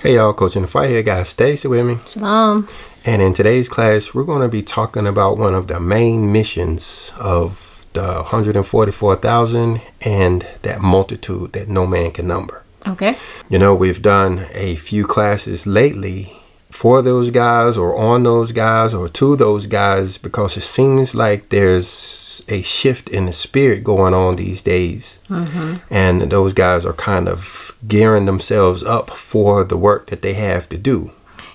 Hey y'all, Coach in the Fight here, guys. Stacy with me. Shalom. And in today's class, we're going to be talking about one of the main missions of the 144,000 and that multitude that no man can number. Okay. You know, we've done a few classes lately for those guys or on those guys or to those guys because it seems like there's a shift in the spirit going on these days. Mm-hmm. And those guys are kind of gearing themselves up for the work that they have to do.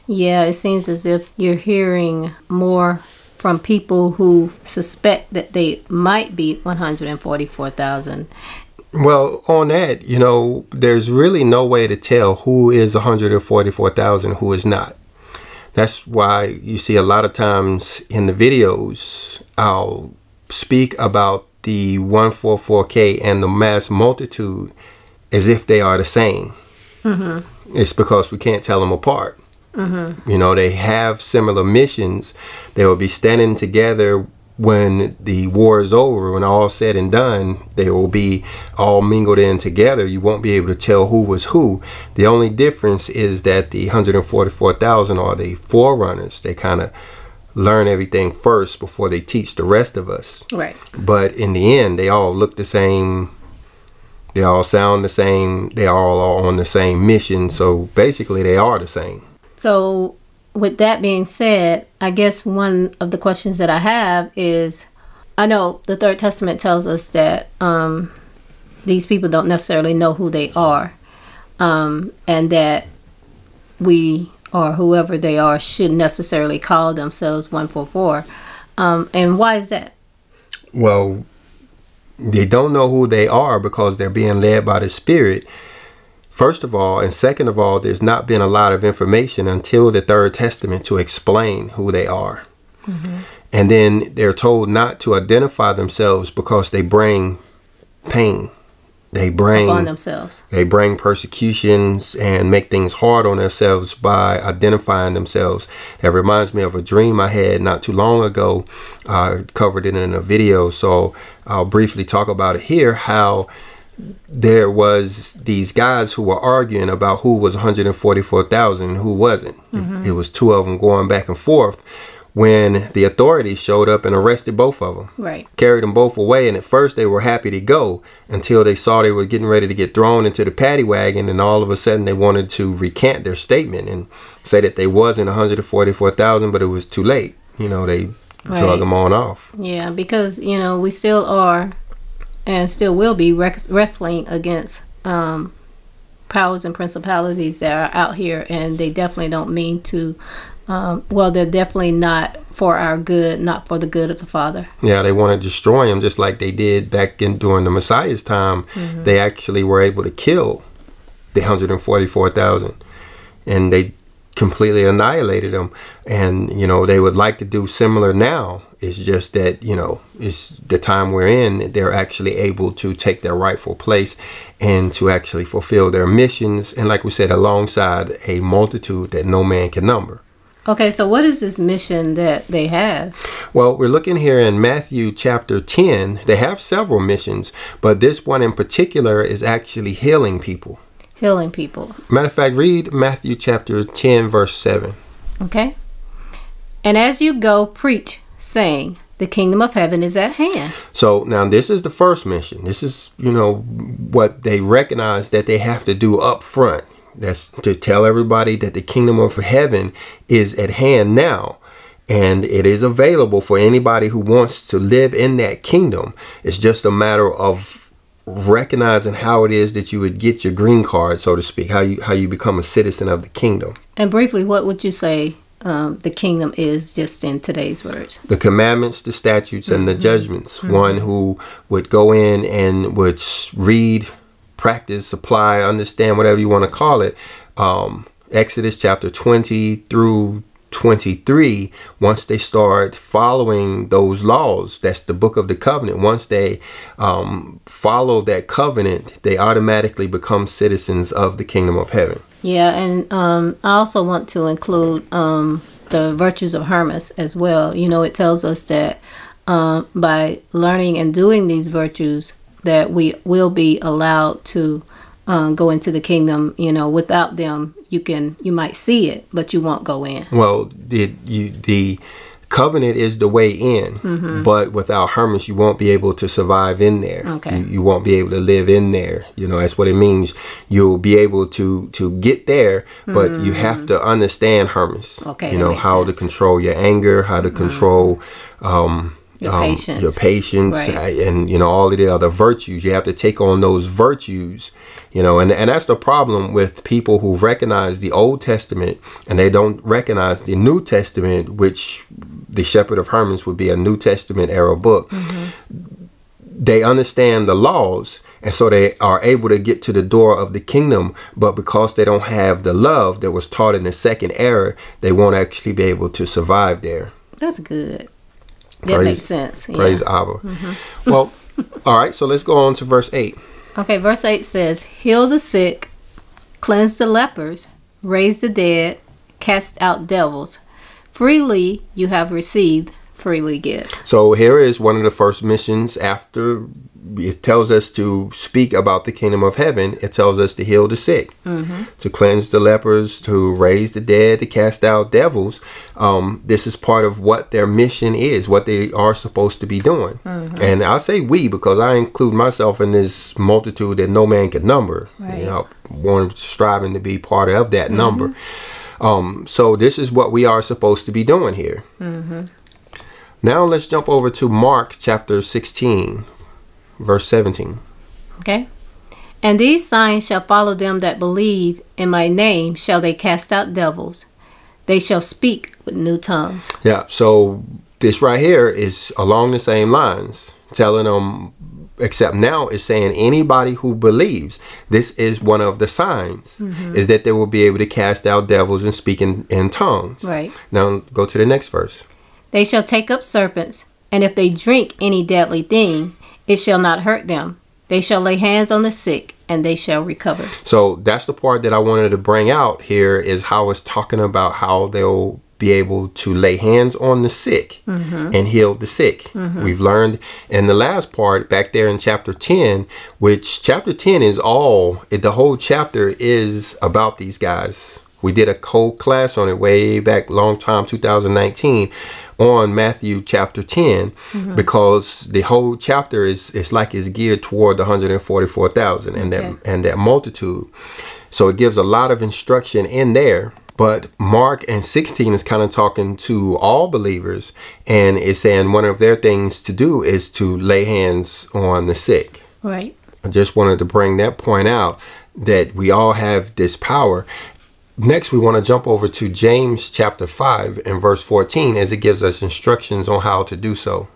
Yeah, it seems as if you're hearing more from people who suspect that they might be 144,000. Well, on that, you know, there's really no way to tell who is 144,000 who is not. That's why you see a lot of times in the videos, I'll speak about the 144K and the mass multitude as if they are the same. Mm-hmm. It's because we can't tell them apart. Mm-hmm. You know, they have similar missions. They will be standing together when the war is over, when all said and done, they will be all mingled in together. You won't be able to tell who was who. The only difference is that the 144,000 are the forerunners. They kind of learn everything first before they teach the rest of us. Right. But in the end, they all look the same. They all sound the same. They all are on the same mission. So basically, they are the same. So, with that being said, I guess one of the questions that I have is I know the Third Testament tells us that um, these people don't necessarily know who they are, um, and that we or whoever they are shouldn't necessarily call themselves 144. Um, and why is that? Well, they don't know who they are because they're being led by the Spirit. First of all, and second of all, there's not been a lot of information until the Third Testament to explain who they are. Mm-hmm. And then they're told not to identify themselves because they bring pain. They bring on themselves. They bring persecutions and make things hard on themselves by identifying themselves. That reminds me of a dream I had not too long ago. I covered it in a video, so I'll briefly talk about it here. How there was these guys who were arguing about who was 144,000 and who wasn't. Mm-hmm. It was two of them going back and forth when the authorities showed up and arrested both of them. Right. Carried them both away, and at first they were happy to go until they saw they were getting ready to get thrown into the paddy wagon, and all of a sudden they wanted to recant their statement and say that they wasn't 144,000, but it was too late. You know, they right. drug them on off. Yeah, because you know we still are, and still will be wrestling against um, powers and principalities that are out here, and they definitely don't mean to um, well, they're definitely not for our good, not for the good of the Father. Yeah, they want to destroy him just like they did back in during the Messiah's time. Mm-hmm. They actually were able to kill the 144,000 and they completely annihilated them. And, you know, they would like to do similar now. It's just that, you know, it's the time we're in, they're actually able to take their rightful place and to actually fulfill their missions. And like we said, alongside a multitude that no man can number. Okay, so what is this mission that they have? Well, we're looking here in Matthew chapter 10. They have several missions, but this one in particular is actually healing people. Healing people. Matter of fact, read Matthew chapter 10, verse 7. Okay. And as you go, preach, saying, the kingdom of heaven is at hand. So now this is the first mission. This is, you know, what they recognize that they have to do up front. That's to tell everybody that the kingdom of heaven is at hand now. And it is available for anybody who wants to live in that kingdom. It's just a matter of recognizing how it is that you would get your green card, so to speak, how you how you become a citizen of the kingdom. And briefly, what would you say um, the kingdom is just in today's words? The commandments, the statutes, and mm-hmm. the judgments. Mm-hmm. One who would go in and would read practice, apply, understand, whatever you want to call it. Um, Exodus chapter 20 through 23, once they start following those laws, that's the book of the covenant. Once they um, follow that covenant, they automatically become citizens of the kingdom of heaven. Yeah, and um, I also want to include um, the virtues of Hermas as well. You know, it tells us that uh, by learning and doing these virtues, that we will be allowed to um, go into the kingdom. You know, without them, you can you might see it, but you won't go in. Well, the you the covenant is the way in, Mm-hmm. but without Hermas, you won't be able to survive in there. Okay. You, you won't be able to live in there. You know, that's what it means. You'll be able to to get there, but you have to understand Hermas. Mm. Okay, You know how to sense. Mm-hmm. control your anger, how to control. Um, Your um, patience. your patience, Right. and you know all of the other virtues. You have to take on those virtues, you know, and and that's the problem with people who recognize the Old Testament and they don't recognize the New Testament, which the Shepherd of Hermas would be a New Testament era book. They understand the laws. And so they are able to get to the door of the kingdom, but because they don't have the love that was taught in the second era, they won't actually be able to survive there. That's good. That Praise- makes sense. Yeah. Praise Abba. Mm-hmm. Well, all right, so let's go on to verse 8. Okay, verse 8 says, Heal the sick, cleanse the lepers, raise the dead, cast out devils. Freely you have received, freely give. So here is one of the first missions after it tells us to speak about the kingdom of heaven. It tells us to heal the sick, to cleanse the lepers, to raise the dead, to cast out devils. Um, this is part of what their mission is, what they are supposed to be doing. And I say we because I include myself in this multitude that no man can number. Right. You know, one striving to be part of that number. Um, so this is what we are supposed to be doing here. Now let's jump over to Mark chapter 16, verse 17. Okay? And these signs shall follow them that believe in my name, shall they cast out devils. They shall speak with new tongues. Yeah, so this right here is along the same lines, telling them, except now it's saying anybody who believes, this is one of the signs, mm-hmm. is that they will be able to cast out devils and speak in, in tongues. Right. Now go to the next verse. They shall take up serpents, and if they drink any deadly thing, it shall not hurt them. They shall lay hands on the sick, and they shall recover. So that's the part that I wanted to bring out here is how it's talking about how they'll be able to lay hands on the sick mm-hmm. and heal the sick. Mm-hmm. We've learned in the last part back there in chapter 10, which chapter 10 is all, it, the whole chapter is about these guys. We did a cold class on it way back long time 2019 on Matthew chapter 10 mm-hmm. because the whole chapter is it's like it's geared toward the 144,000 and Okay. that and that multitude. So it gives a lot of instruction in there. But Mark and 16 is kind of talking to all believers and it's saying one of their things to do is to lay hands on the sick. Right. I just wanted to bring that point out that we all have this power. Next, we want to jump over to James chapter 5 and verse 14 as it gives us instructions on how to do so.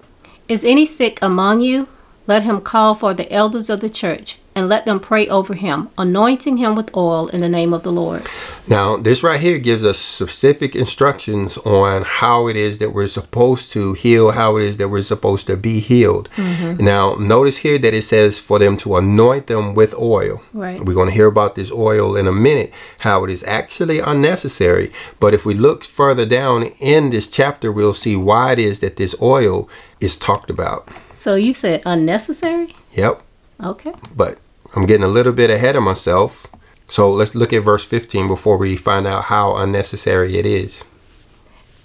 Is any sick among you? Let him call for the elders of the church, and let them pray over him, anointing him with oil in the name of the Lord. Now, this right here gives us specific instructions on how it is that we're supposed to heal, how it is that we're supposed to be healed. Mm-hmm. Now, notice here that it says for them to anoint them with oil. Right. We're going to hear about this oil in a minute, how it is actually unnecessary. But if we look further down in this chapter, we'll see why it is that this oil is talked about. So you said unnecessary? Yep. Okay. But I'm getting a little bit ahead of myself. So let's look at verse 15 before we find out how unnecessary it is.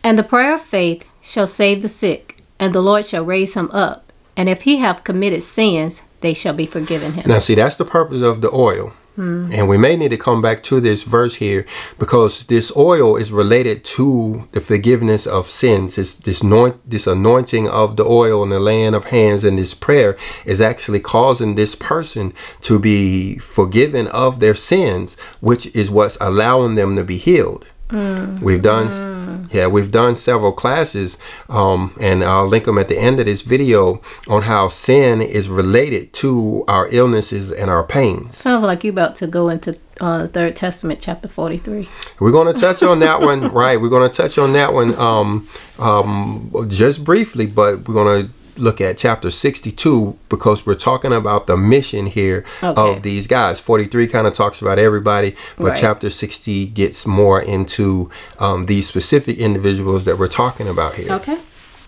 And the prayer of faith shall save the sick, and the Lord shall raise him up. And if he have committed sins, they shall be forgiven him. Now, see, that's the purpose of the oil. Hmm. And we may need to come back to this verse here because this oil is related to the forgiveness of sins. This, this, anoint, this anointing of the oil and the laying of hands and this prayer is actually causing this person to be forgiven of their sins, which is what's allowing them to be healed. We've done, yeah, we've done several classes, um, and I'll link them at the end of this video on how sin is related to our illnesses and our pains. Sounds like you're about to go into uh, the Third Testament, chapter 43. We're going to touch on that one, right? We're going to touch on that one um, um, just briefly, but we're going to look at chapter 62 because we're talking about the mission here Okay. of these guys 43 kind of talks about everybody but Right. chapter 60 gets more into um, these specific individuals that we're talking about here Okay.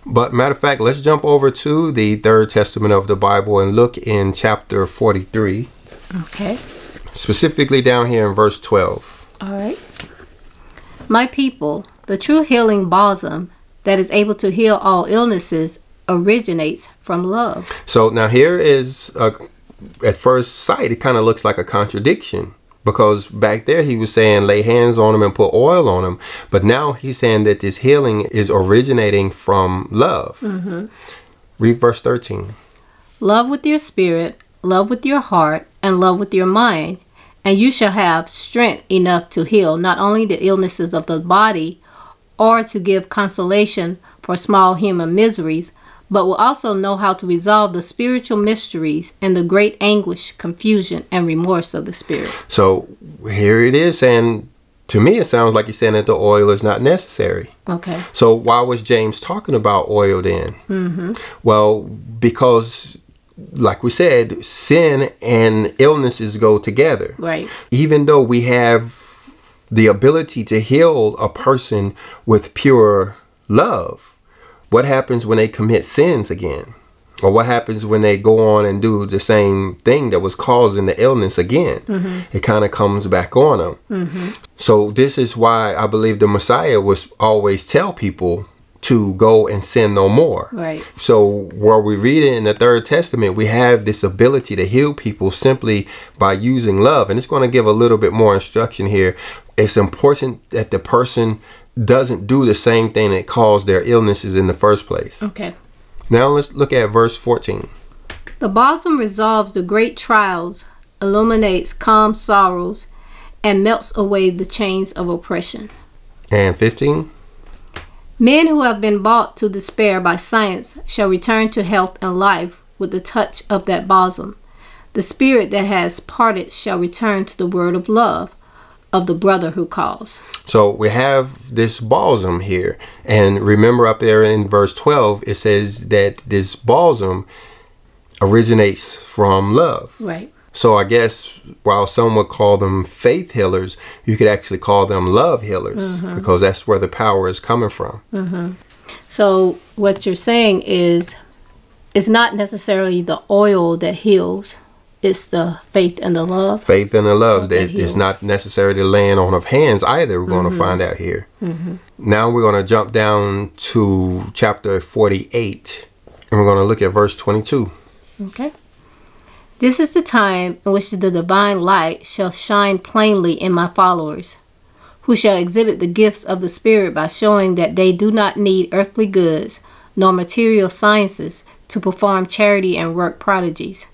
but matter of fact let's jump over to the third testament of the bible and look in chapter 43 Okay. specifically down here in verse 12. All right. My people, the true healing balsam that is able to heal all illnesses originates from love. So now here is, a, at first sight, it kind of looks like a contradiction because back there he was saying lay hands on him and put oil on him, but now he's saying that this healing is originating from love. Mm-hmm. Read verse 13. Love with your spirit, love with your heart, and love with your mind, and you shall have strength enough to heal not only the illnesses of the body or to give consolation for small human miseries, but will also know how to resolve the spiritual mysteries and the great anguish, confusion, and remorse of the spirit. So here it is and to me, it sounds like he's saying that the oil is not necessary. Okay. So why was James talking about oil then? Mm-hmm. Well, because, like we said, sin and illnesses go together. Right. Even though we have the ability to heal a person with pure love, what happens when they commit sins again? Or what happens when they go on and do the same thing that was causing the illness again? Mm-hmm. It kind of comes back on them. Mm-hmm. So, this is why I believe the Messiah was always tell people to go and sin no more. Right. So, while we read it in the Third Testament, we have this ability to heal people simply by using love. And it's going to give a little bit more instruction here. It's important that the person doesn't do the same thing that caused their illnesses in the first place. Okay. Now let's look at verse 14. The balsam resolves the great trials, illuminates calm sorrows, and melts away the chains of oppression. And 15. Men who have been brought to despair by science shall return to health and life with the touch of that balsam. The spirit that has parted shall return to the word of love of the brother who calls. So we have this balsam here. And remember up there in verse 12, it says that this balsam originates from love. Right. So I guess while some would call them faith healers, you could actually call them love healers mm-hmm. because that's where the power is coming from. Mm-hmm. So what you're saying is it's not necessarily the oil that heals it's the faith and the love. Faith and the love that is not necessarily laying on of hands either. We're mm-hmm. going to find out here. Mm-hmm. Now we're going to jump down to chapter 48 and we're going to look at verse 22. Okay. This is the time in which the divine light shall shine plainly in my followers, who shall exhibit the gifts of the Spirit by showing that they do not need earthly goods nor material sciences to perform charity and work prodigies.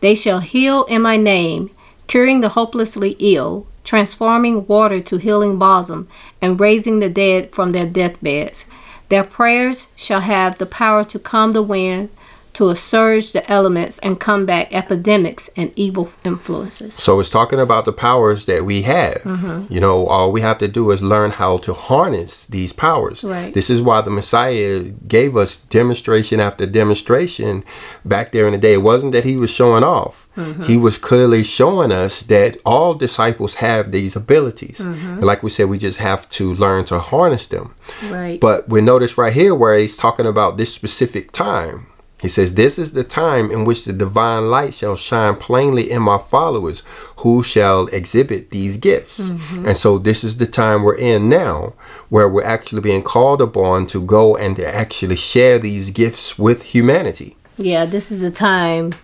They shall heal in my name, curing the hopelessly ill, transforming water to healing balsam, and raising the dead from their deathbeds. Their prayers shall have the power to calm the wind, to assuage the elements and combat epidemics and evil influences. So it's talking about the powers that we have. Mm-hmm. You know, all we have to do is learn how to harness these powers. Right. This is why the Messiah gave us demonstration after demonstration back there in the day. It wasn't that he was showing off. Mm-hmm. He was clearly showing us that all disciples have these abilities. Mm-hmm. like we said, we just have to learn to harness them. Right. But we notice right here where he's talking about this specific time he says, This is the time in which the divine light shall shine plainly in my followers who shall exhibit these gifts. Mm-hmm. And so, this is the time we're in now where we're actually being called upon to go and to actually share these gifts with humanity. Yeah, this is a time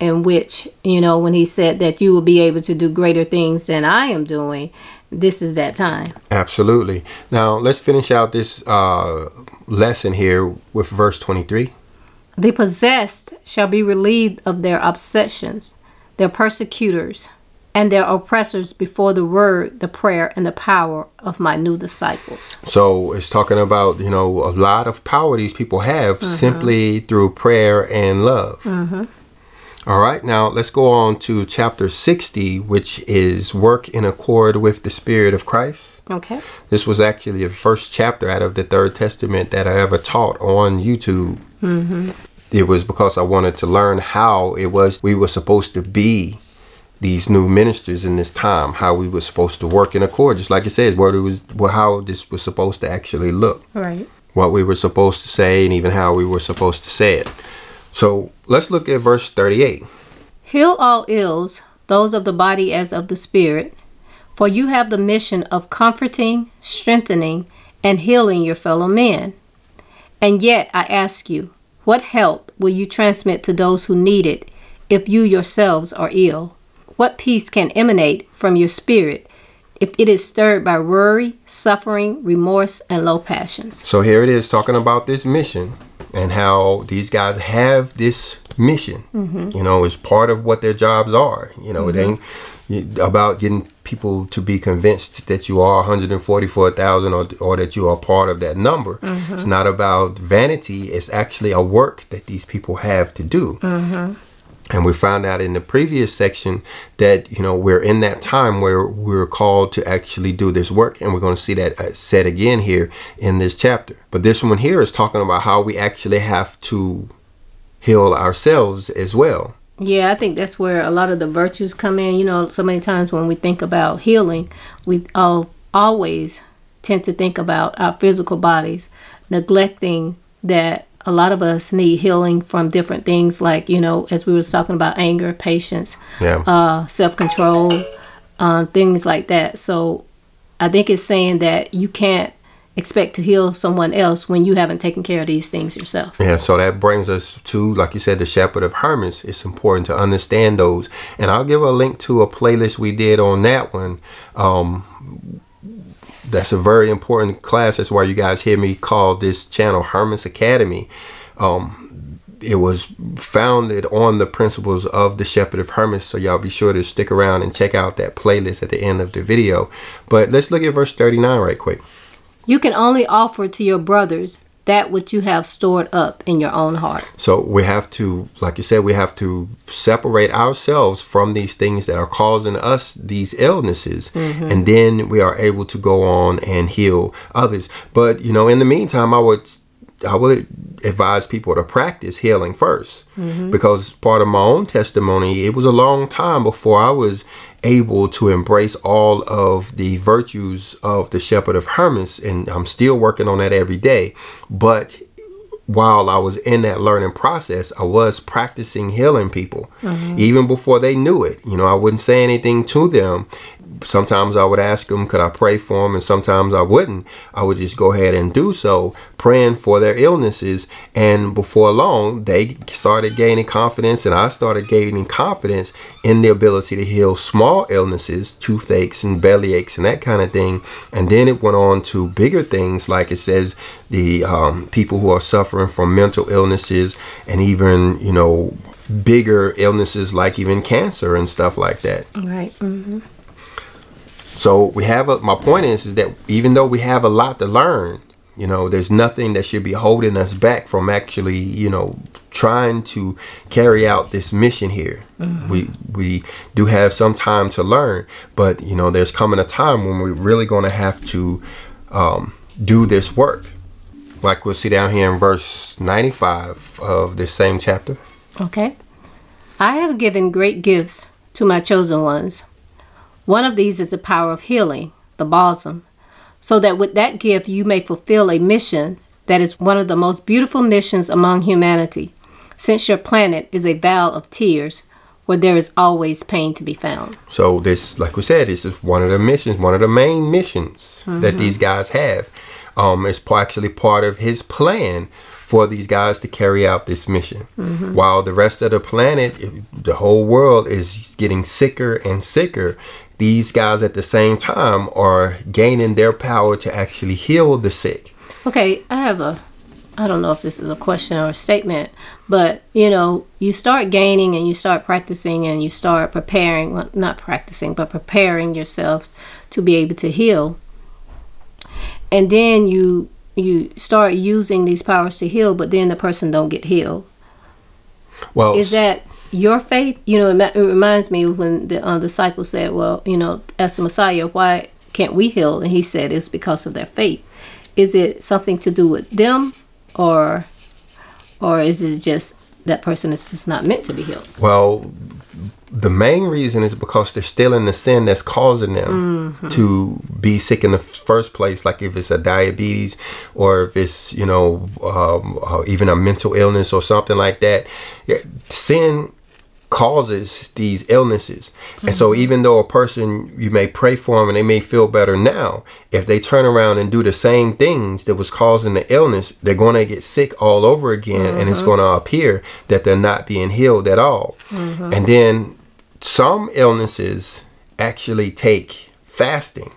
in which, you know, when he said that you will be able to do greater things than I am doing, this is that time. Absolutely. Now, let's finish out this uh, lesson here with verse 23. The possessed shall be relieved of their obsessions, their persecutors, and their oppressors before the word, the prayer, and the power of my new disciples. So it's talking about, you know, a lot of power these people have mm-hmm. simply through prayer and love. Mm-hmm. All right, now let's go on to chapter 60, which is work in accord with the Spirit of Christ. Okay. This was actually the first chapter out of the Third Testament that I ever taught on YouTube. Mm-hmm it was because I wanted to learn how it was we were supposed to be these new ministers in this time, how we were supposed to work in accord, just like it says, what it was, well, how this was supposed to actually look, right? What we were supposed to say, and even how we were supposed to say it. So let's look at verse thirty-eight. Heal all ills, those of the body as of the spirit. For you have the mission of comforting, strengthening, and healing your fellow men. And yet, I ask you, what help will you transmit to those who need it if you yourselves are ill? What peace can emanate from your spirit if it is stirred by worry, suffering, remorse, and low passions? So here it is talking about this mission and how these guys have this mission. Mm-hmm. You know, it's part of what their jobs are. You know, mm-hmm. it ain't about getting people to be convinced that you are 144,000 or, or that you are part of that number. Mm-hmm. It's not about vanity. It's actually a work that these people have to do. And we found out in the previous section that, you know, we're in that time where we're called to actually do this work. And we're going to see that uh, said again here in this chapter. But this one here is talking about how we actually have to heal ourselves as well. Yeah, I think that's where a lot of the virtues come in. You know, so many times when we think about healing, we all, always tend to think about our physical bodies, neglecting that a lot of us need healing from different things, like you know, as we were talking about anger, patience, yeah. uh, self control, uh, things like that. So, I think it's saying that you can't expect to heal someone else when you haven't taken care of these things yourself. Yeah, so that brings us to, like you said, the shepherd of Hermas. It's important to understand those. And I'll give a link to a playlist we did on that one. Um, that's a very important class. That's why you guys hear me call this channel Hermas Academy. Um, it was founded on the principles of the Shepherd of Hermas. So y'all be sure to stick around and check out that playlist at the end of the video. But let's look at verse 39 right quick. You can only offer to your brothers that which you have stored up in your own heart. So we have to, like you said, we have to separate ourselves from these things that are causing us these illnesses. Mm-hmm. And then we are able to go on and heal others. But, you know, in the meantime, I would I would advise people to practice healing 1st mm-hmm. because part of my own testimony, it was a long time before I was able to embrace all of the virtues of the shepherd of Hermas, and I'm still working on that every day. But while I was in that learning process, I was practicing healing people, mm-hmm. even before they knew it. You know, I wouldn't say anything to them, sometimes I would ask them, could I pray for them? And sometimes I wouldn't. I would just go ahead and do so, praying for their illnesses. And before long, they started gaining confidence, and I started gaining confidence in the ability to heal small illnesses, toothaches and belly aches and that kind of thing. And then it went on to bigger things, like it says, the um, people who are suffering from mental illnesses and even, you know, bigger illnesses like even cancer and stuff like that. Right. Mm-hmm. So we have a, my point is is that even though we have a lot to learn, you know, there's nothing that should be holding us back from actually, you know, trying to carry out this mission here. Mm-hmm. We we do have some time to learn, but you know, there's coming a time when we're really going to have to um, do this work. Like we'll see down here in verse 95 of this same chapter. Okay. I have given great gifts to my chosen ones one of these is the power of healing, the balsam, so that with that gift you may fulfill a mission that is one of the most beautiful missions among humanity, since your planet is a vale of tears where there is always pain to be found. So this, like we said, this is one of the missions, one of the main missions mm-hmm. that these guys have. Um, it's actually part of his plan for these guys to carry out this mission. Mm-hmm. While the rest of the planet, the whole world is getting sicker and sicker, these guys at the same time are gaining their power to actually heal the sick. Okay, I have a I don't know if this is a question or a statement, but you know, you start gaining and you start practicing and you start preparing, well, not practicing, but preparing yourself to be able to heal. And then you you start using these powers to heal, but then the person don't get healed. Well, is that your faith, you know, it, it reminds me when the uh, disciple said, "Well, you know, as the Messiah, why can't we heal?" And he said, "It's because of their faith." Is it something to do with them, or, or is it just that person is just not meant to be healed? Well, the main reason is because they're still in the sin that's causing them mm-hmm. to be sick in the first place. Like if it's a diabetes or if it's, you know, um, uh, even a mental illness or something like that. Sin causes these illnesses. And so mm-hmm. even though a person you may pray for them and they may feel better now, if they turn around and do the same things that was causing the illness, they're going to get sick all over again and it's mm-hmm. going to appear that they're not being healed at all. Mm-hmm. And then some illnesses actually take fasting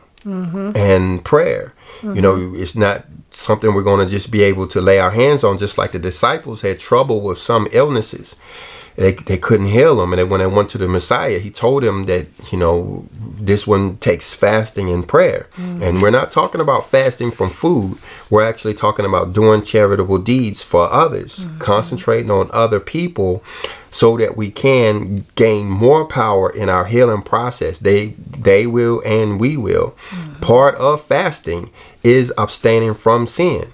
and prayer. You know, it's not something we're going to just be able to lay our hands on, just like the disciples had trouble with some illnesses. They, they couldn't heal him. And when they went to the Messiah, he told them that, you know, this one takes fasting and prayer. Mm. And we're not talking about fasting from food. We're actually talking about doing charitable deeds for others, mm-hmm. concentrating on other people so that we can gain more power in our healing process. They they will and we will. Mm. Part of fasting is abstaining from sin.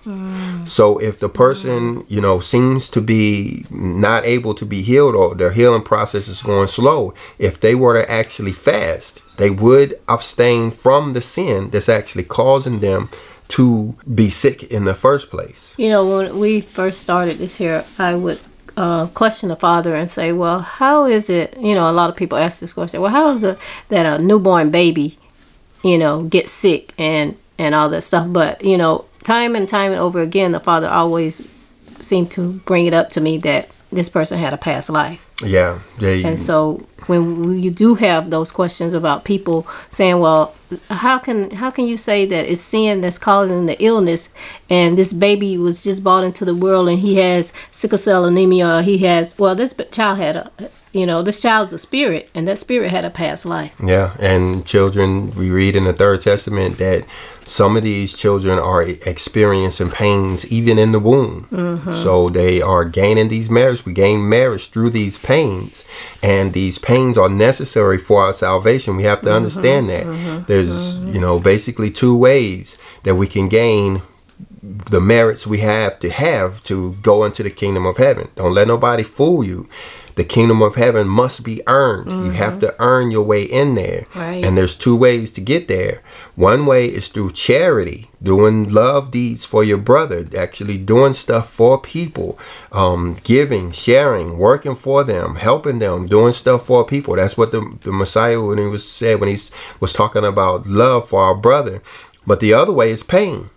So if the person, you know, seems to be not able to be healed or their healing process is going slow, if they were to actually fast, they would abstain from the sin that's actually causing them to be sick in the first place. You know, when we first started this here, I would uh, question the father and say, "Well, how is it?" You know, a lot of people ask this question. Well, how is it that a newborn baby, you know, get sick and and all that stuff? But you know, time and time and over again, the father always seemed to bring it up to me that this person had a past life. Yeah, they, And so when you do have those questions about people saying, "Well, how can how can you say that it's sin that's causing the illness, and this baby was just brought into the world and he has sickle cell anemia, or he has well, this child had a, you know, this child's a spirit, and that spirit had a past life. Yeah, and children, we read in the Third Testament that some of these children are experiencing pains even in the womb. Mm-hmm. So they are gaining these marriage. We gain marriage through these pains, and these pains are necessary for our salvation. We have to mm-hmm. understand that. Mm-hmm. There's, you know, basically two ways that we can gain the merits we have to have to go into the kingdom of heaven. Don't let nobody fool you. The kingdom of heaven must be earned. You have to earn your way in there. Right. And there's two ways to get there. One way is through charity, doing love deeds for your brother, actually doing stuff for people, um, giving, sharing, working for them, helping them, doing stuff for people. That's what the, the Messiah when he was said when he was talking about love for our brother. But the other way is pain.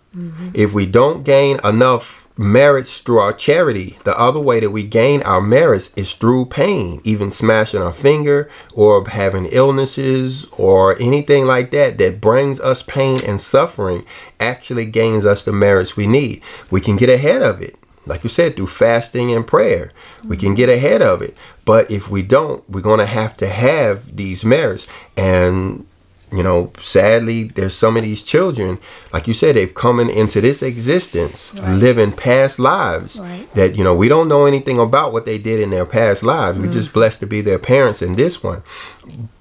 If we don't gain enough merits through our charity, the other way that we gain our merits is through pain, even smashing our finger or having illnesses or anything like that that brings us pain and suffering actually gains us the merits we need. We can get ahead of it. Like you said, through fasting and prayer, we can get ahead of it. But if we don't, we're going to have to have these merits. And you know, sadly, there's some of these children, like you said, they've come in, into this existence, living past lives Right. that, you know, we don't know anything about what they did in their past lives. We're mm. just blessed to be their parents in this one.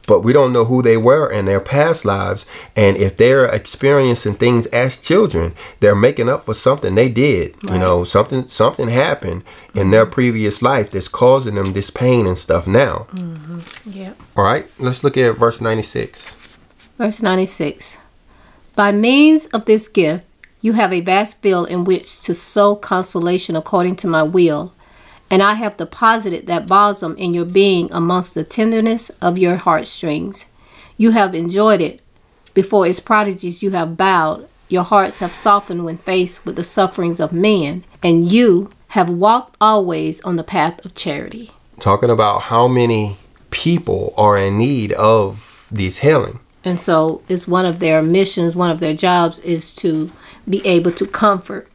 But we don't know who they were in their past lives. And if they're experiencing things as children, they're making up for something they did. You know, something something happened in their mm-hmm. previous life that's causing them this pain and stuff now. Mm-hmm. Yeah. All right, let's look at verse 96. Verse 96 By means of this gift, you have a vast field in which to sow consolation according to my will, and I have deposited that balsam in your being amongst the tenderness of your heartstrings. You have enjoyed it. Before its prodigies, you have bowed. Your hearts have softened when faced with the sufferings of men, and you have walked always on the path of charity. talking about how many people are in need of these healing. And so it's one of their missions, one of their jobs is to be able to comfort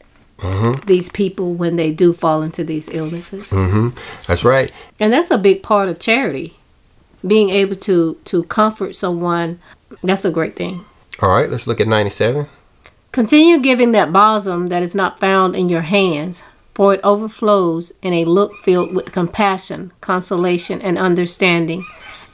these people when they do fall into these illnesses. hmm That's right. And that's a big part of charity. Being able to to comfort someone, that's a great thing. All right, let's look at 97. Continue giving that balsam that is not found in your hands, for it overflows in a look filled with compassion, consolation, and understanding.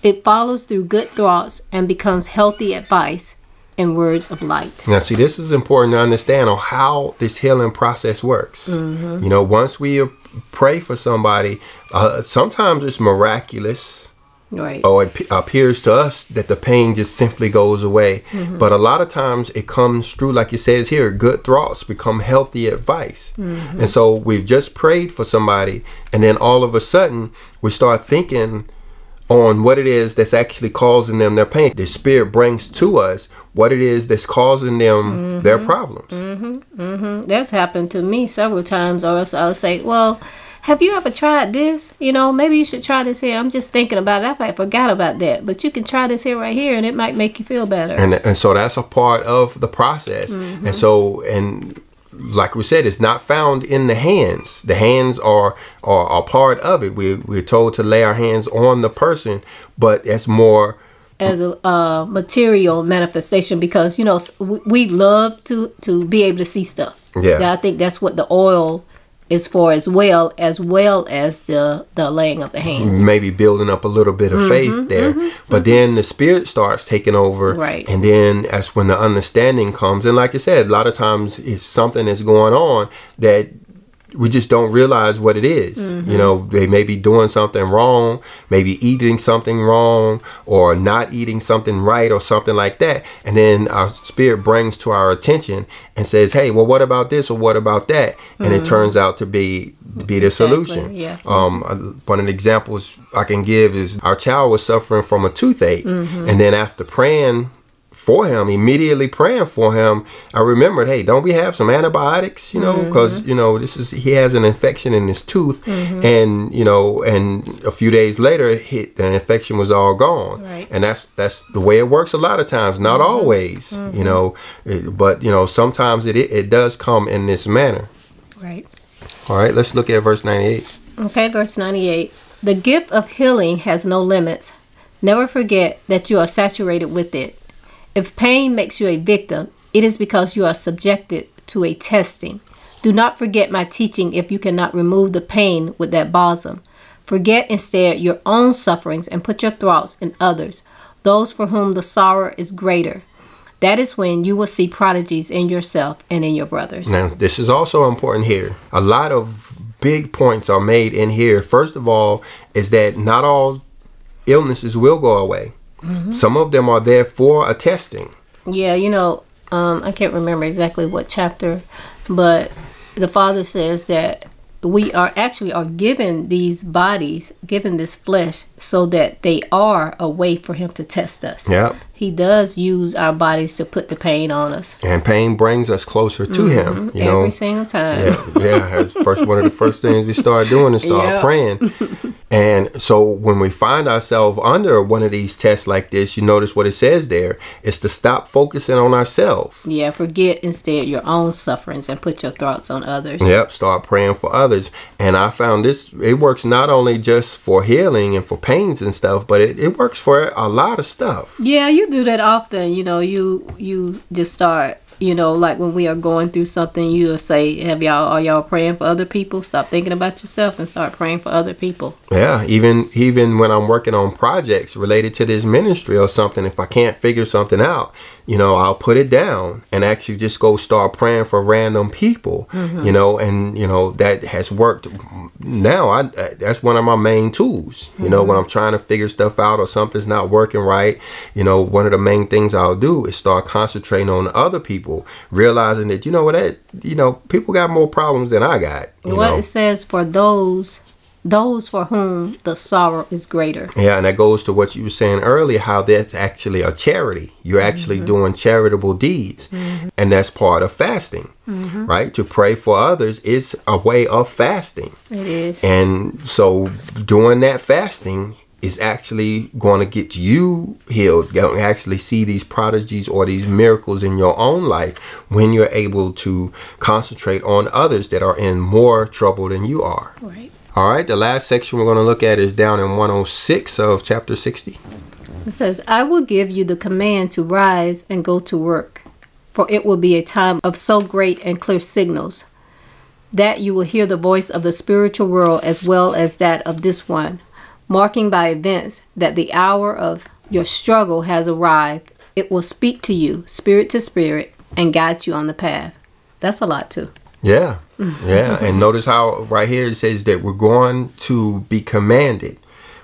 It follows through good thoughts and becomes healthy advice and words of light. Now, see, this is important to understand on how this healing process works. Mm-hmm. You know, once we pray for somebody, uh, sometimes it's miraculous. Right. or it p- appears to us that the pain just simply goes away. Mm-hmm. But a lot of times it comes through, like it says here, good thoughts become healthy advice. Mm-hmm. And so we've just prayed for somebody, and then all of a sudden we start thinking on what it is that's actually causing them their pain. The spirit brings to us what it is that's causing them mm-hmm. their problems. Mm-hmm. Mm-hmm. That's happened to me several times. Or else I'll say, well, have you ever tried this? You know, maybe you should try this here. I'm just thinking about it. I forgot about that. But you can try this here right here and it might make you feel better. and and so that's a part of the process and so and like we said it's not found in the hands the hands are are, are part of it we, we're told to lay our hands on the person but it's more as a uh, material manifestation because you know we, we love to to be able to see stuff. Yeah. I think that's what the oil is for as well as well as the the laying of the hands. maybe building up a little bit of mm-hmm, faith there mm-hmm, but mm-hmm. then the spirit starts taking over Right. and then that's when the understanding comes and like i said a lot of times it's something that's going on that we just don't realize what it is. You mm-hmm. know, they may be doing something wrong, maybe eating something wrong, or not eating something right, or something like that. And then our spirit brings to our attention and says, "Hey, well, what about this or what about that?" And it mm. turns out to be be the solution. yeah. Um, one of the examples I can give is our child was suffering from a toothache, mm-hmm. and then after praying for him, immediately praying for him, I remembered, hey, don't we have some antibiotics? You know, because mm-hmm. you know this is he has an infection in his tooth, mm-hmm. and you know, and a few days later, he, the infection was all gone, Right. and that's that's the way it works a lot of times, not mm-hmm. always, you know, it- but you know, sometimes it it does come in this manner. Right. All right, let's look at verse ninety-eight. Okay, verse 98. The gift of healing has no limits. Never forget that you are saturated with it. If pain makes you a victim, it is because you are subjected to a testing. Do not forget my teaching if you cannot remove the pain with that balsam. Forget instead your own sufferings and put your thoughts in others, those for whom the sorrow is greater. That is when you will see prodigies in yourself and in your brothers. Now, this is also important here. A lot of big points are made in here. First of all, is that not all illnesses will go away. Some of them are there for a testing. Yeah, you know, um, I can't remember exactly what chapter, but the father says that we are actually are given these bodies, given this flesh, so that they are a way for him to test us. Yep. He does use our bodies to put the pain on us And pain brings us closer to mm-hmm. Him. You every know, single time. yeah, yeah. That's first one of the first things we start doing is start Yeah. praying. And so when we find ourselves under one of these tests like this, you notice what it says there is to stop focusing on ourselves. Yeah, forget instead your own sufferings and put your thoughts on others. Yep, start praying for others. And I found this, it works not only just for healing and for pains and stuff, but it, it works for a lot of stuff. Yeah, you do that often. You know, you you just start. You know, like when we are going through something, you will say, "Have y'all are y'all praying for other people? Stop thinking about yourself and start praying for other people." Yeah, even even when I'm working on projects related to this ministry or something, if I can't figure something out, you know, I'll put it down and actually just go start praying for random people, mm-hmm. you know, and you know that has worked. Now, I that's one of my main tools. You know, when mm-hmm. I'm trying to figure stuff out or something's not working right, you know, one of the main things I'll do is start concentrating on other people, realizing that you know what, that you know, people got more problems than I got. What know? it says for those those for whom the sorrow is greater. Yeah, and that goes to what you were saying earlier, how that's actually a charity. You're actually mm-hmm. doing charitable deeds, mm-hmm. and that's part of fasting, mm-hmm. right? To pray for others is a way of fasting, It is. and so doing that fasting is actually going to get you healed. Going to actually see these prodigies or these miracles in your own life when you're able to concentrate on others that are in more trouble than you are. right. All right, the last section we're going to look at is down in 106 of chapter 60. It says, I will give you the command to rise and go to work, for it will be a time of so great and clear signals that you will hear the voice of the spiritual world as well as that of this one, marking by events that the hour of your struggle has arrived. It will speak to you, spirit to spirit, and guide you on the path. That's a lot, too. Yeah, yeah. and notice how right here it says that we're going to be commanded.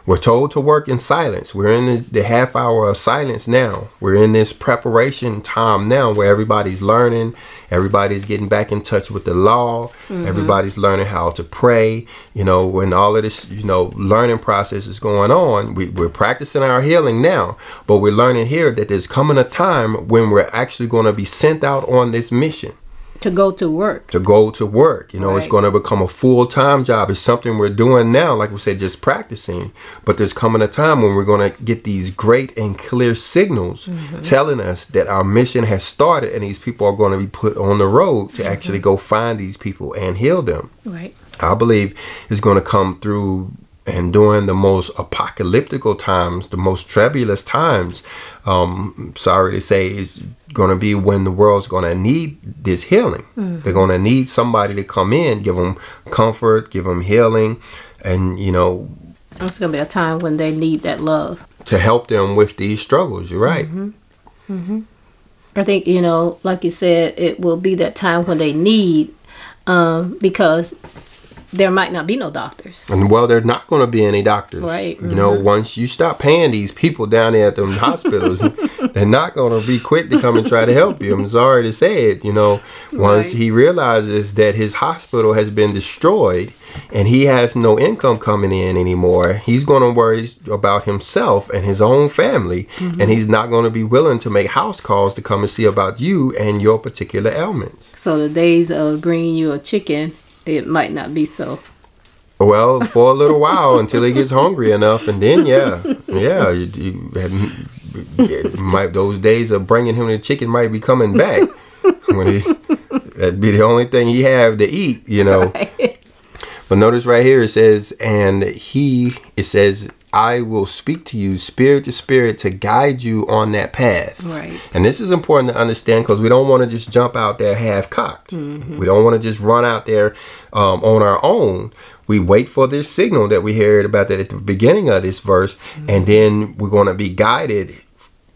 We're told to work in silence. We're in the, the, half hour of silence now. We're in this preparation time now where everybody's learning, everybody's getting back in touch with the law, mm-hmm. everybody's learning how to pray. You know, when all of this, you know, learning process is going on, we, we're practicing our healing now, but we're learning here that there's coming a time when we're actually going to be sent out on this mission to go to work. To go to work. You know, right. it's going to become a full time job. It's something we're doing now, like we said, just practicing. But there's coming a time when we're going to get these great and clear signals mm-hmm. telling us that our mission has started and these people are going to be put on the road to mm-hmm. actually go find these people and heal them. Right. I believe it's going to come through and during the most apocalyptical times, the most troublous times, um, sorry to say, is going to be when the world's going to need this healing. Mm-hmm. They're going to need somebody to come in, give them comfort, give them healing, and you know. It's going to be a time when they need that love to help them with these struggles. You're right. Mm-hmm. Mm-hmm. I think you know, like you said, it will be that time when they need, um, because there might not be no doctors. And well, there's not going to be any doctors. Right. You mm-hmm. know, once you stop paying these people down there at them hospitals, they're not going to be quick to come and try to help you. I'm sorry to say it. You know, once right. he realizes that his hospital has been destroyed and he has no income coming in anymore, he's going to worry about himself and his own family, mm-hmm. and he's not going to be willing to make house calls to come and see about you and your particular ailments. So the days of bringing you a chicken it might not be so. Well, for a little while until he gets hungry enough, and then yeah, yeah, you, you had, might those days of bringing him the chicken might be coming back when he that'd be the only thing he have to eat, you know. Right. But notice right here it says, and he it says I will speak to you spirit to spirit to guide you on that path. Right. And this is important to understand because we don't want to just jump out there half cocked. Mm-hmm. We don't want to just run out there um, on our own. We wait for this signal that we heard about that at the beginning of this verse, mm-hmm. and then we're going to be guided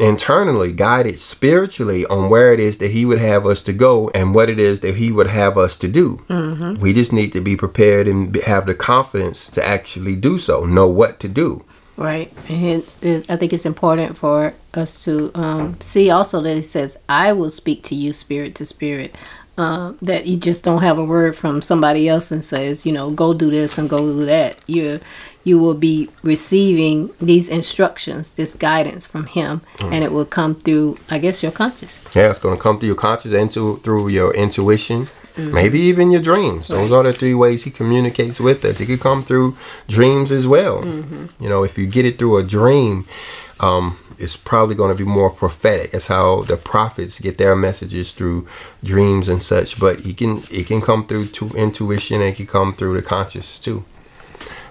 internally, guided spiritually on where it is that He would have us to go and what it is that He would have us to do. Mm-hmm. We just need to be prepared and have the confidence to actually do so, know what to do. Right. And I think it's important for us to um, see also that it says, I will speak to you spirit to spirit. Uh, that you just don't have a word from somebody else and says, you know, go do this and go do that. You you will be receiving these instructions, this guidance from Him, mm. and it will come through, I guess, your conscious. Yeah, it's going to come through your conscious and to, through your intuition, Mm-hmm. Maybe even your dreams. Those are the three ways he communicates with us. It could come through dreams as well. Mm-hmm. You know, if you get it through a dream, um, it's probably going to be more prophetic. That's how the prophets get their messages through dreams and such. But he can it can come through to intuition and it can come through the conscious too.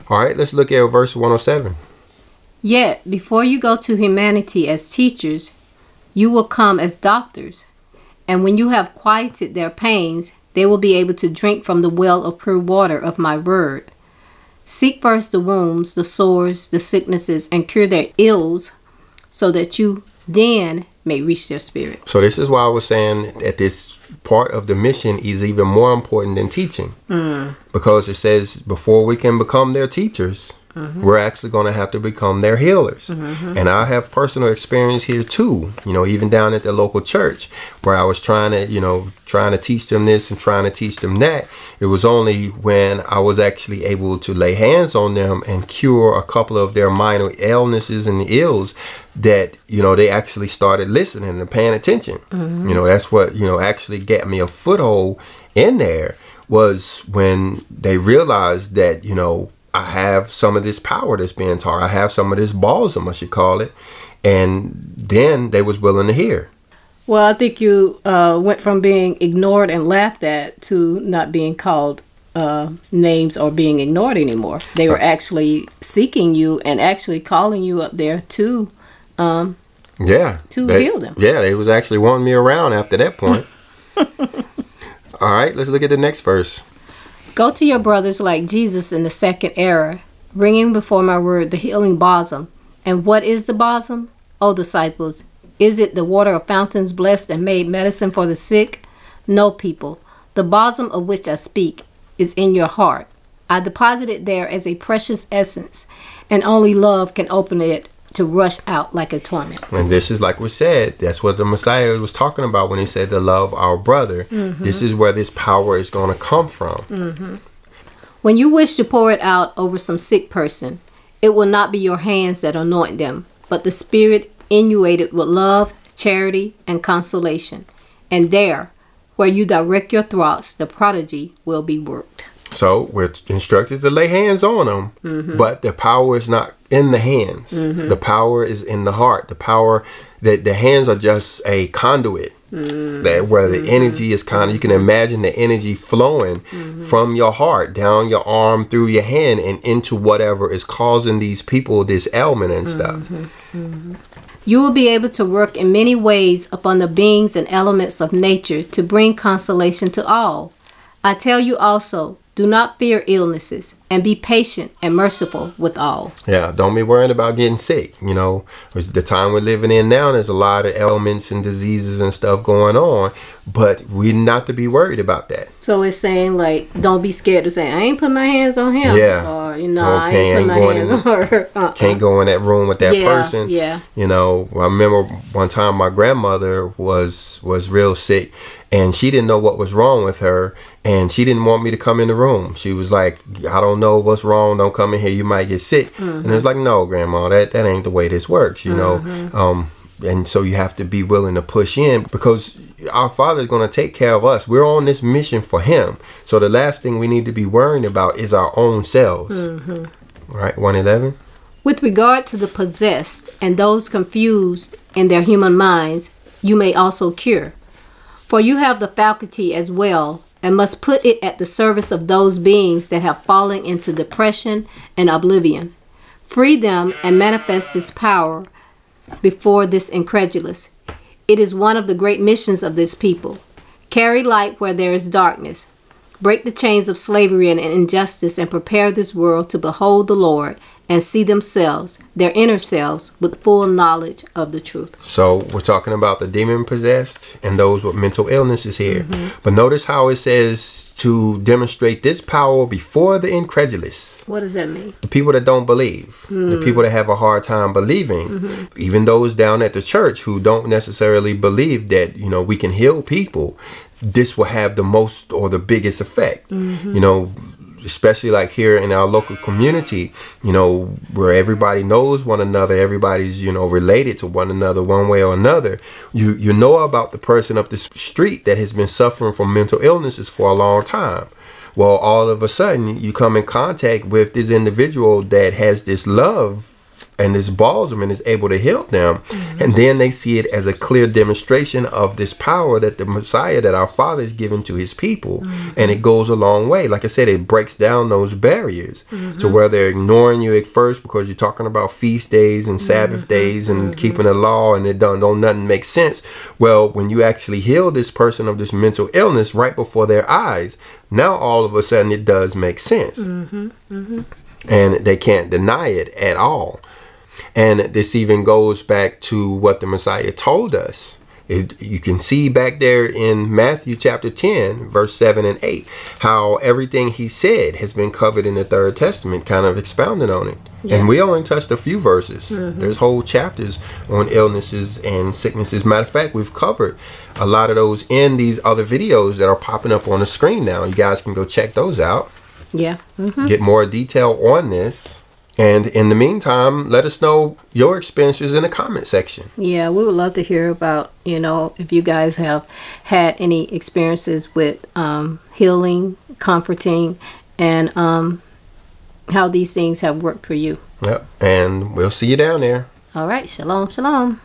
All right, let's look at verse 107. Yet, before you go to humanity as teachers, you will come as doctors. And when you have quieted their pains, they will be able to drink from the well of pure water of my word. Seek first the wounds, the sores, the sicknesses, and cure their ills, so that you then may reach their spirit. So, this is why I was saying that this part of the mission is even more important than teaching. Mm. Because it says, before we can become their teachers, Mm-hmm. We're actually going to have to become their healers. Mm-hmm. And I have personal experience here too, you know, even down at the local church where I was trying to, you know, trying to teach them this and trying to teach them that. It was only when I was actually able to lay hands on them and cure a couple of their minor illnesses and ills that, you know, they actually started listening and paying attention. Mm-hmm. You know, that's what, you know, actually got me a foothold in there was when they realized that, you know, I have some of this power that's being taught. I have some of this balsam, I should call it. And then they was willing to hear. Well, I think you uh, went from being ignored and laughed at to not being called uh, names or being ignored anymore. They were actually seeking you and actually calling you up there to, um, yeah, to they, heal them. Yeah, they was actually wanting me around after that point. All right, let's look at the next verse. Go to your brothers like Jesus in the second era, bringing before my word the healing balsam. And what is the balsam? O disciples, is it the water of fountains blessed and made medicine for the sick? No, people. The balsam of which I speak is in your heart. I deposit it there as a precious essence, and only love can open it to rush out like a torment. And this is like we said, that's what the Messiah was talking about when he said to love our brother. Mm-hmm. This is where this power is going to come from. Mm-hmm. When you wish to pour it out over some sick person, it will not be your hands that anoint them, but the Spirit inundated with love, charity, and consolation. And there, where you direct your thoughts, the prodigy will be worked. So we're instructed to lay hands on them, mm-hmm. but the power is not in the hands. Mm-hmm. The power is in the heart. The power that the hands are just a conduit. Mm-hmm. That where the mm-hmm. energy is kind of you can imagine the energy flowing from your heart down your arm through your hand and into whatever is causing these people this ailment and stuff. You will be able to work in many ways upon the beings and elements of nature to bring consolation to all. I tell you also, do not fear illnesses, and be patient and merciful with all. Yeah, don't be worrying about getting sick. You know, the time we're living in now, there's a lot of ailments and diseases and stuff going on, but we're not to be worried about that. So it's saying like, don't be scared to say, I ain't put my hands on him. Yeah. Or you know, I Okay, ain't put my hands in- on her. Uh-uh. Can't go in that room with that Yeah, person. yeah. You know, I remember one time my grandmother was was real sick and she didn't know what was wrong with her and she didn't want me to come in the room. She was like, I don't know what's wrong, don't come in here, you might get sick. And it's like, no, grandma, that, that ain't the way this works, you know. Um and so you have to be willing to push in because our father is going to take care of us. We're on this mission for him. So the last thing we need to be worrying about is our own selves. Right, 111? With regard to the possessed and those confused in their human minds, you may also cure. For you have the faculty as well, and must put it at the service of those beings that have fallen into depression and oblivion. Free them and manifest His power before this incredulous. It is one of the great missions of this people. Carry light where there is darkness. Break the chains of slavery and injustice and prepare this world to behold the Lord and see themselves, their inner selves, with full knowledge of the truth. So we're talking about the demon possessed and those with mental illnesses here. Mm-hmm. But notice how it says to demonstrate this power before the incredulous. What does that mean? The people that don't believe, the hmm. people that have a hard time believing, mm-hmm. even those down at the church who don't necessarily believe that, you know, we can heal people, this will have the most or the biggest effect. Mm-hmm. You know, especially like here in our local community, you know, where everybody knows one another, everybody's, you know, related to one another one way or another. You you know about the person up the street that has been suffering from mental illnesses for a long time. Well, all of a sudden you come in contact with this individual that has this love and this balsam and is able to heal them. Mm-hmm. And then they see it as a clear demonstration of this power that the Messiah, that our Father is giving to his people. Mm-hmm. And it goes a long way. Like I said, it breaks down those barriers to mm-hmm. where they're ignoring you at first because you're talking about feast days and Sabbath days and keeping the law and it don't, don't nothing make sense. Well, when you actually heal this person of this mental illness right before their eyes, now all of a sudden it does make sense and they can't deny it at all. And this even goes back to what the Messiah told us. It, you can see back there in Matthew chapter 10, verse 7 and 8, how everything he said has been covered in the Third Testament, kind of expounded on it. And we only touched a few verses. Mm-hmm. There's whole chapters on illnesses and sicknesses. Matter of fact, we've covered a lot of those in these other videos that are popping up on the screen now. You guys can go check those out Yeah. Mm-hmm. get more detail on this. And in the meantime, let us know your experiences in the comment section. Yeah, we would love to hear about, you know, if you guys have had any experiences with um, healing, comforting, and um, how these things have worked for you. Yep. And we'll see you down there. All right. Shalom, shalom.